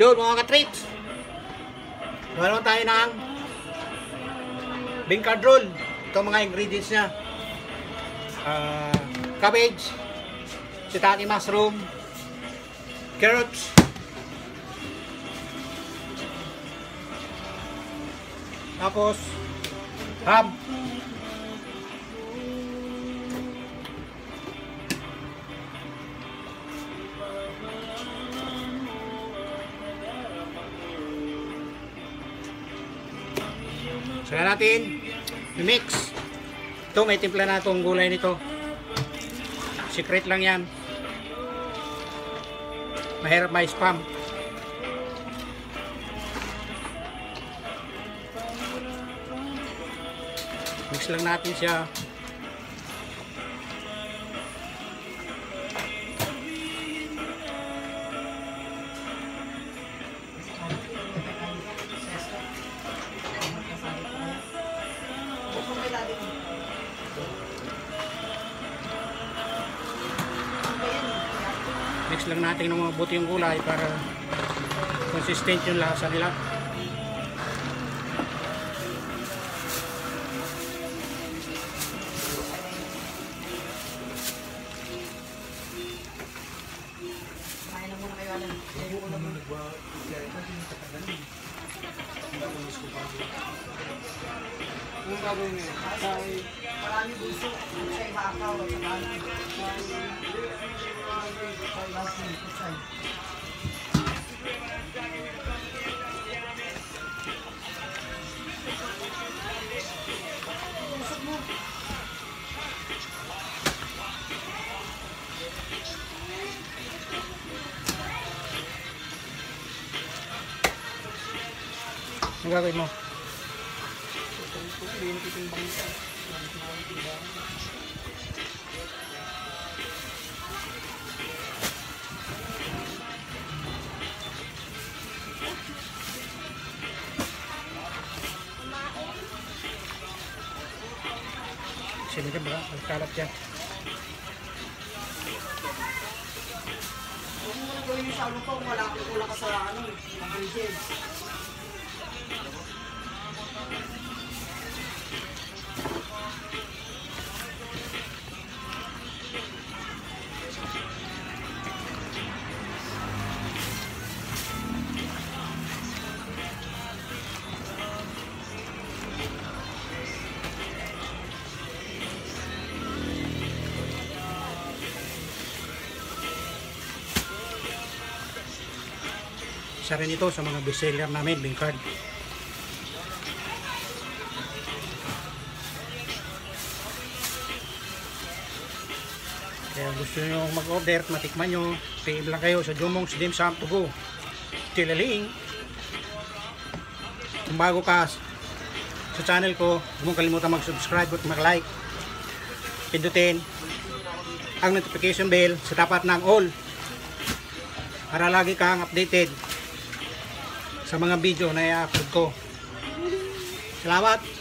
Yun mga. Gawa naman tayo ng bean curd roll. Ito mga ingredients niya. Ah, cabbage, shiitake mushroom, carrots, tapos ham. Saka natin i-mix. Ito may timpla na itong gulay nito. Secret lang yan. Mahirap may spam. Mix lang natin siya. Mix lang natin ng mabuti yung gulay para consistent yung lasa nila. Kumain lang muna kayo, Alan. Anong gagawin ngayon? Marami gusto. Siya ihaakaw. at saka Kutsay. Anong gagawin mo? Sino ka ba? Magkalat yan. Huwag mo na gawin yung sa ano ko. Wala wala ka sa ano. Isa rin ito sa mga bestseller namin, Bingcard. Kaya gusto nyo mag-order, matikman nyo, PM lang kayo sa Jumong's Dim Sum to go. Tilaling. Kung bago ka sa channel ko, huwag kalimutan mag-subscribe at mag-like. Pindutin ang notification bell sa tapat ng all para lagi kang updated sa mga video na i-upload ko. Salamat!